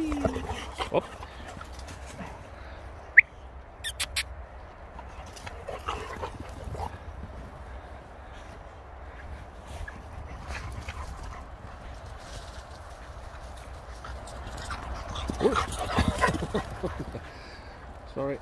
Whoop. Sorry.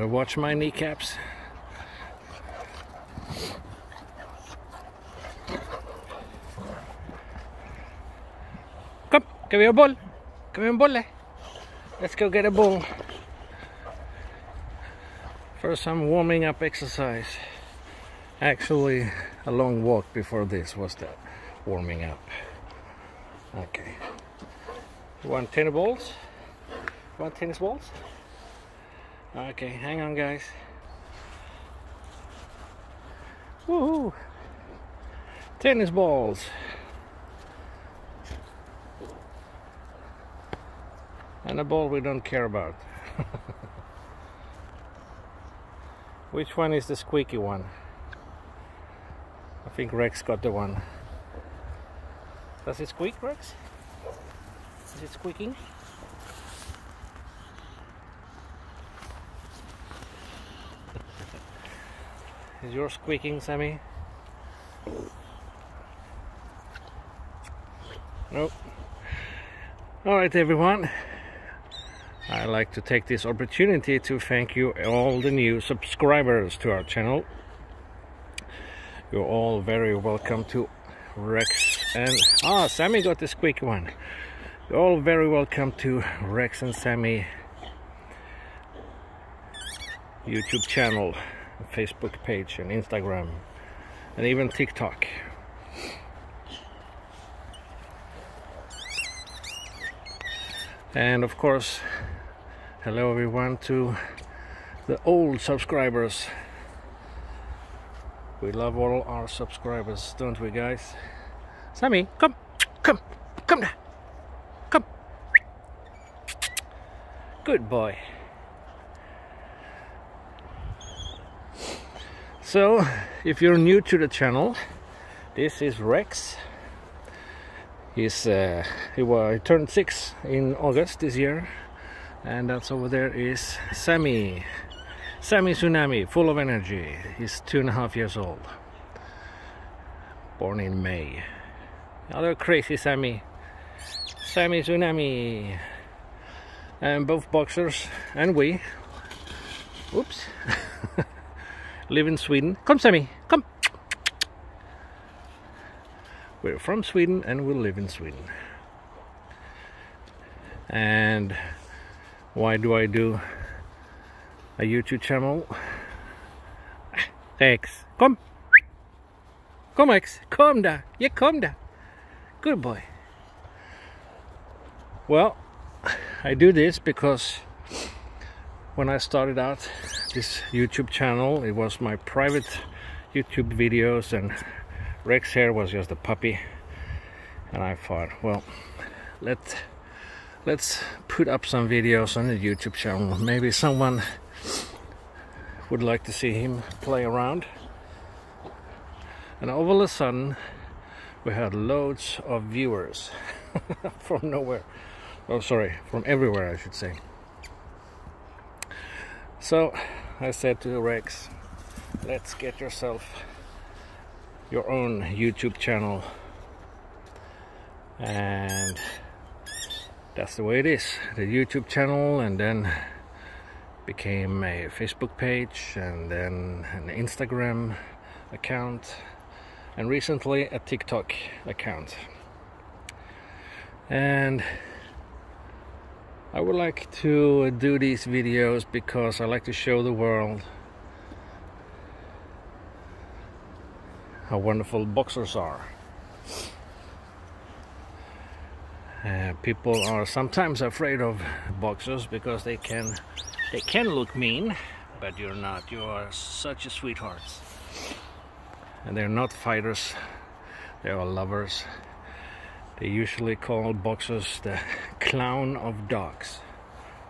Better watch my kneecaps. Come, give me a ball. Give me a ball. Let's go get a ball. For some warming up exercise. Actually, a long walk before this was that warming up. Okay. Want tennis balls? Want tennis balls? Okay, hang on, guys. Woohoo! Tennis balls. And a ball we don't care about. Which one is the squeaky one? I think Rex got the one. Does it squeak, Rex? Is it squeaking? Is yours squeaking, Sammie? Nope. Alright, everyone. I'd like to take this opportunity to thank you, all the new subscribers to our channel. You're all very welcome to Rex and. Ah, Sammie got the squeaky one. You're all very welcome to Rex and Sammie YouTube channel. Facebook page and Instagram and even TikTok. And of course, hello everyone to the old subscribers. We love all our subscribers, don't we, guys? Sammie, come, come, come down, come. Good boy. So, if you're new to the channel, this is Rex. He's uh, he, was, he turned six in August this year, and that's over there is Sammie. Sammie Tsunami, full of energy. He's two and a half years old. Born in May. Another crazy Sammie. Sammie Tsunami. And both boxers and we. Oops. live in Sweden. Come, Sammie, come. We're from Sweden and we live in Sweden. And why do I do a YouTube channel? Ah, Rex, come. Come, Rex, Come där! Ja, come där! Good boy. Well, I do this because when I started out this YouTube channel. It was my private YouTube videos and Rex here was just a puppy. And I thought, well, let let's put up some videos on the YouTube channel. Maybe someone would like to see him play around. And all of a sudden, we had loads of viewers from nowhere. Oh, sorry, from everywhere, I should say. So I said to Rex, let's get yourself your own YouTube channel. And that's the way it is. The YouTube channel and then became a Facebook page and then an Instagram account and recently a TikTok account. And I would like to do these videos because I like to show the world how wonderful boxers are. Uh, people are sometimes afraid of boxers because they can they can look mean but you're not. You are such a sweetheart. And they're not fighters, they are lovers. They usually call boxers the clown of dogs.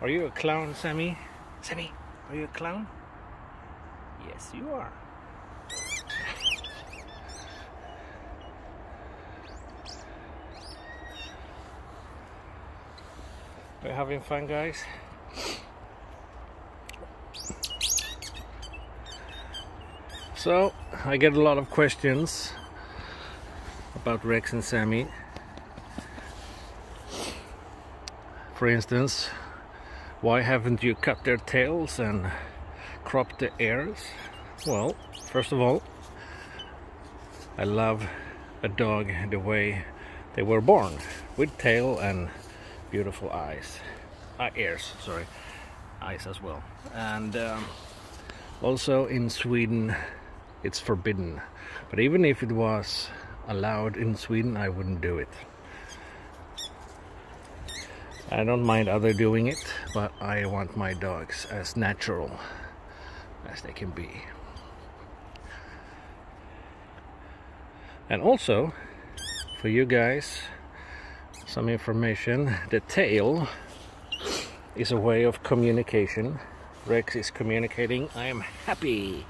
Are you a clown, Sammie? Sammie, are you a clown? Yes, you are. We're having fun, guys. So, I get a lot of questions about Rex and Sammie. For instance, why haven't you cut their tails and cropped the ears? Well, first of all, I love a dog the way they were born, with tail and beautiful eyes, uh, ears, sorry, eyes as well. And um, also in Sweden, it's forbidden. But even if it was allowed in Sweden, I wouldn't do it. I don't mind other doing it, but I want my dogs as natural as they can be. And also, for you guys, some information. The tail is a way of communication. Rex is communicating, I am happy.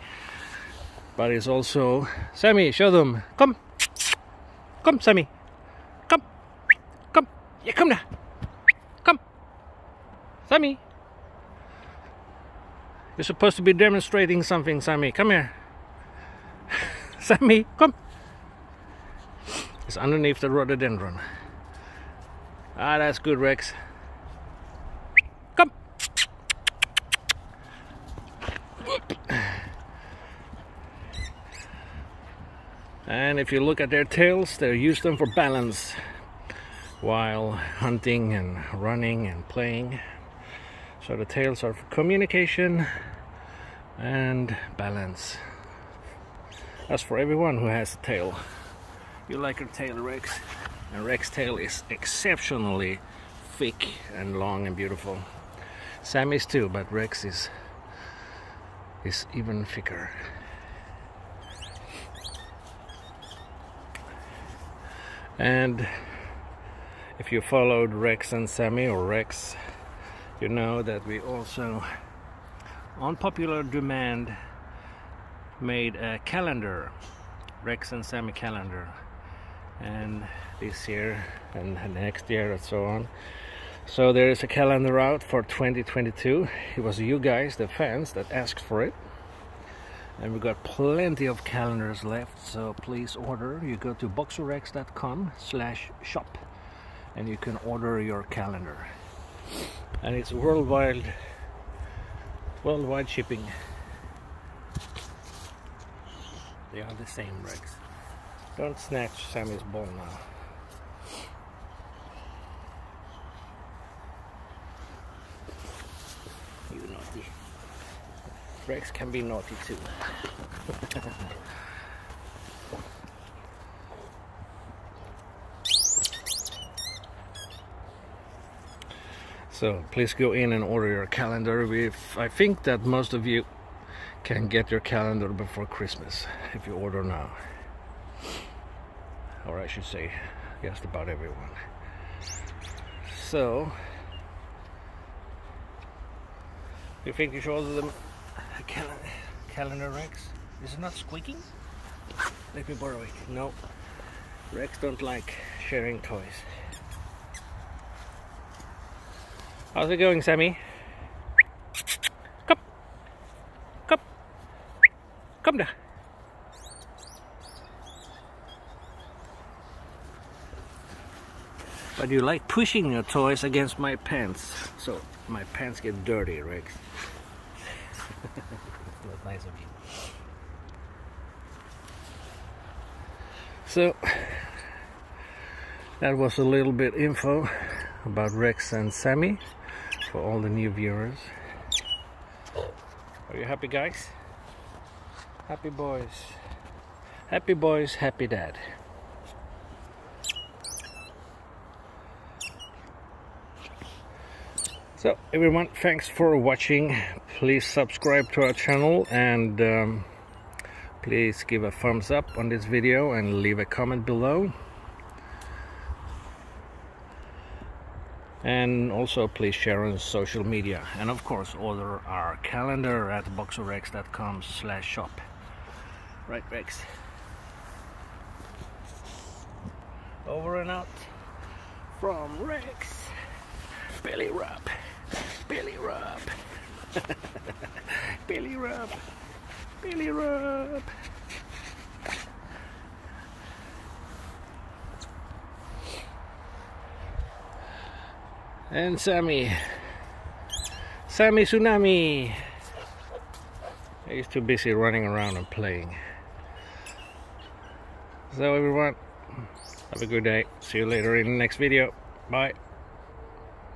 But it's also, Sammie, show them. Come. Come, Sammie. Come. Come. Yeah, come now. Sammie. You're supposed to be demonstrating something, Sammie. Come here. Sammie, come. It's underneath the rhododendron. Ah, that's good, Rex. Come. And if you look at their tails, they use them for balance while hunting and running and playing. So the tails are for communication and balance. That's for everyone who has a tail. You like your tail, Rex? And Rex tail is exceptionally thick and long and beautiful. Sammie's too, but Rex is is even thicker. And if you followed Rex and Sammie or Rex, you know that we also, on popular demand, made a calendar, Rex and Sammie calendar. And this year and next year and so on. So there is a calendar out for 2022. It was you guys, the fans, that asked for it. And we got plenty of calendars left, so please order. You go to boxerrex.com slash shop and you can order your calendar. And it's worldwide worldwide shipping. They are the same Rex. Don't snatch Sammie's ball now. You naughty. Rex can be naughty too. So please go in and order your calendar. If I think that most of you can get your calendar before Christmas if you order now. Or I should say just about everyone. So you think you should order them a cal calendar Rex? Is it not squeaking? Let me borrow it. No. Rex don't like sharing toys how's it going Sammie come come come down But you like pushing your toys against my pants. So my pants get dirty, Rex. That's nice of you. So that was a little bit info about Rex and Sammie for all the new viewers. Are you happy guys? Happy boys. Happy boys, happy dad. So everyone, thanks for watching. Please subscribe to our channel and um, please give a thumbs up on this video and leave a comment below. And also please share on social media. And of course order our calendar at boxerrex.com slash shop. Right Rex? Over and out from Rex. Billy rub. Billy rub. Billy rub. Billy rub and Sammie. Sammie Tsunami. He's too busy running around and playing. So everyone have a good day. See you later in the next video. Bye